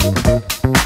Música